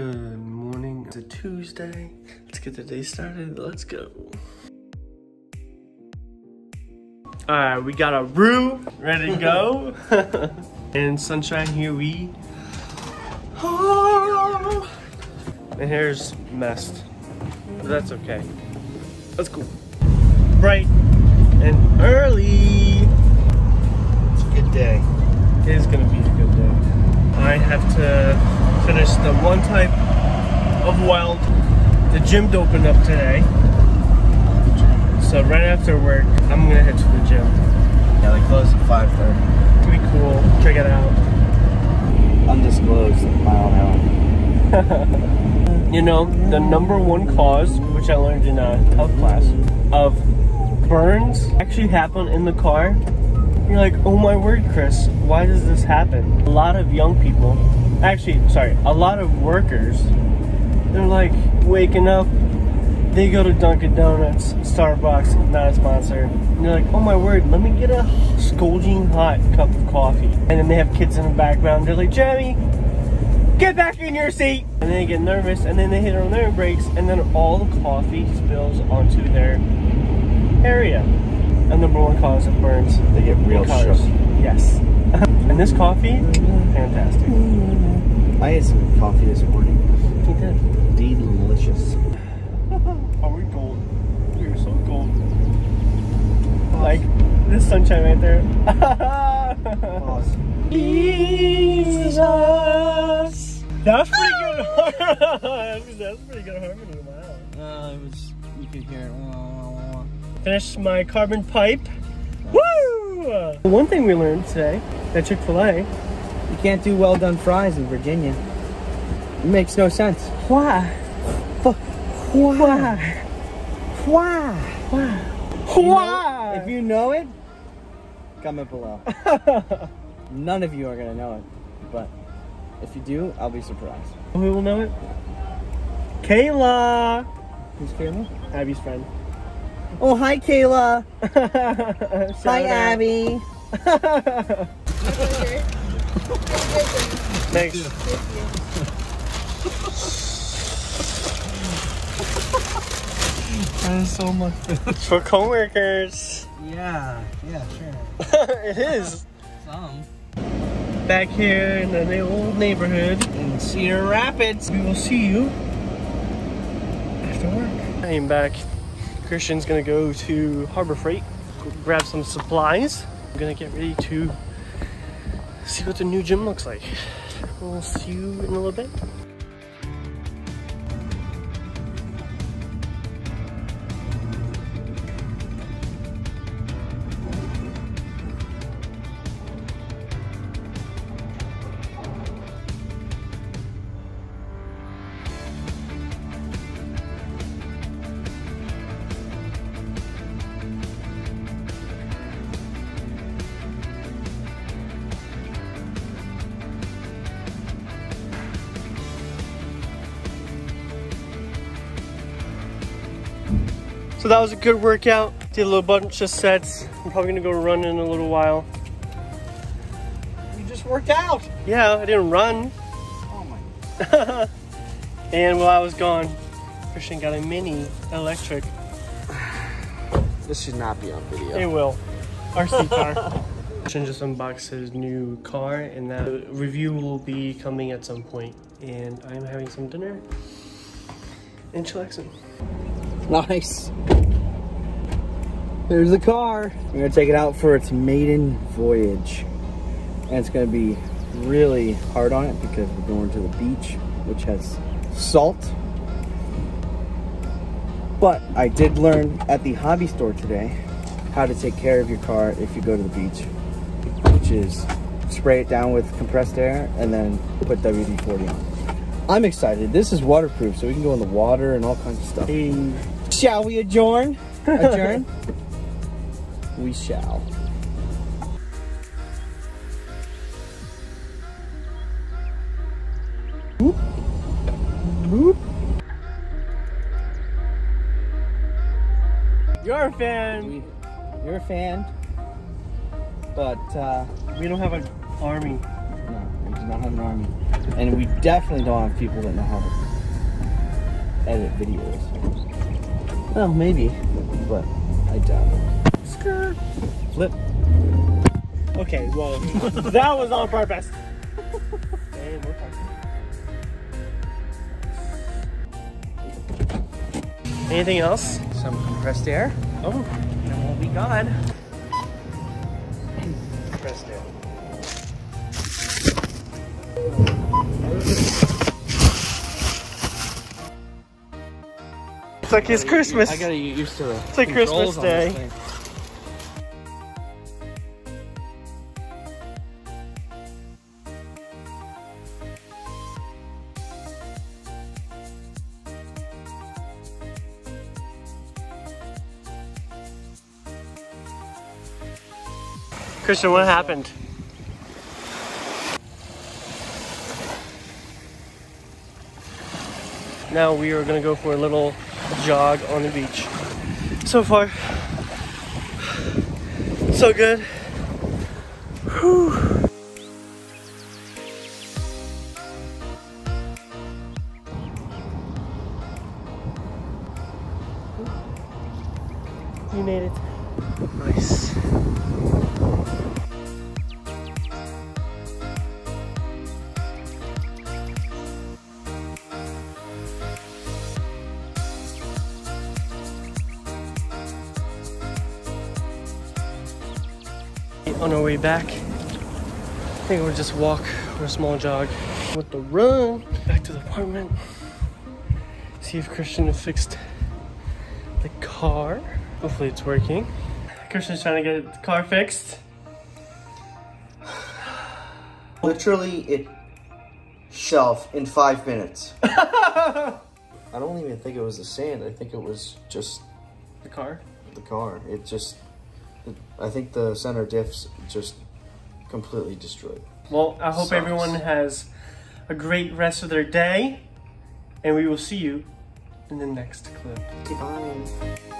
Good morning. It's a Tuesday. Let's get the day started. Let's go. Alright, we got a room ready to go. and sunshine here we oh. My hair's messed. But that's okay. That's cool. Bright and early. It's a good day. It is gonna be a good day. I have to finish the one type of weld. The gym opened up today. So right after work, I'm gonna head to the gym. Yeah, they close at 5.30. It'll be cool. Check it out. Undisclosed mile an hour. You know, the number one cause, which I learned in a health class, of burns actually happen in the car. You're like, oh my word, Chris, why does this happen? A lot of young people, actually, sorry, a lot of workers, they're like waking up, they go to Dunkin' Donuts, Starbucks, not a sponsor, and they're like, oh my word, let me get a scolding hot cup of coffee. And then they have kids in the background, they're like, Jeremy, get back in your seat. And they get nervous and then they hit on their brakes and then all the coffee spills onto their area. And number one cause of burns. They get real cars. shook. Yes. And this coffee, fantastic. I had some coffee this morning. You did. Delicious. Are we gold? We are so gold. Like this sunshine right there. Jesus. That's pretty good. That's pretty good harmony. Wow. Uh, it was, you could hear it. Finish my carbon pipe. Woo! Uh, one thing we learned today at Chick Fil A. You can't do well done fries in Virginia. It makes no sense. Why? Why? Why? Why? You know- Why? if you know it, comment below. None of you are gonna know it, but if you do, I'll be surprised. Who will know it? Kayla. Who's Kayla? Abby's friend. Oh, hi, Kayla. Hi, out. Abby. Thanks. That is so much For coworkers. Yeah, yeah, sure. it is. Some. Back here in the old neighborhood. In Cedar Rapids. We will see you after work. I am back. Christian's gonna go to Harbor Freight, grab some supplies. I'm gonna get ready to see what the new gym looks like. We'll see you in a little bit. So that was a good workout. Did a little bunch of sets. I'm probably gonna go run in a little while. You just worked out. Yeah, I didn't run. Oh my. And while I was gone, Christian got a mini electric. This should not be on video. It will. RC car. Christian just unboxed his new car and that review will be coming at some point. And I'm having some dinner and chillaxing. Nice. There's the car. We're gonna take it out for its maiden voyage. And it's gonna be really hard on it because we're going to the beach, which has salt. But I did learn at the hobby store today how to take care of your car if you go to the beach, which is spray it down with compressed air and then put WD-40 on. I'm excited. This is waterproof, so we can go in the water and all kinds of stuff. Hey, Shall we adjourn? Adjourn? we shall. Whoop. Whoop. you're a fan. We, you're a fan, but uh, We don't have an army. no, we do not have an army. And we definitely don't have people that know how to edit videos. Well, maybe, but I doubt it. Skirt. Flip. Okay, well, that was on purpose. And we're. Anything else? Some compressed air, Oh, and we'll be gone. compressed air. Like it's Christmas. I gotta get used to the It's like Christmas controls on this Day. Christian, what happened? Now we are gonna go for a little jog on the beach. So far, so good. Whew. You made it. On our way back, I think we'll just walk or a small jog with the run back to the apartment. See if Christian has fixed the car. Hopefully it's working. Christian's trying to get the car fixed. Literally, it shelf in five minutes. I don't even think it was the sand. I think it was just The car? the car. It just, it, I think the center diffs just completely destroyed. Well, I hope Sucks. everyone has a great rest of their day, and we will see you in the next clip. Goodbye.